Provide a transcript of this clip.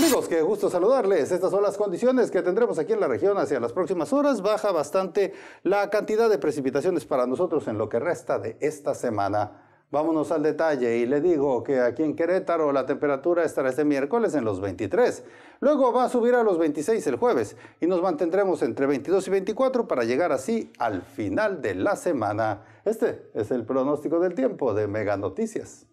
Amigos, qué gusto saludarles. Estas son las condiciones que tendremos aquí en la región hacia las próximas horas. Baja bastante la cantidad de precipitaciones para nosotros en lo que resta de esta semana. Vámonos al detalle y le digo que aquí en Querétaro la temperatura estará este miércoles en los 23. Luego va a subir a los 26 el jueves y nos mantendremos entre 22 y 24 para llegar así al final de la semana. Este es el pronóstico del tiempo de Mega Noticias.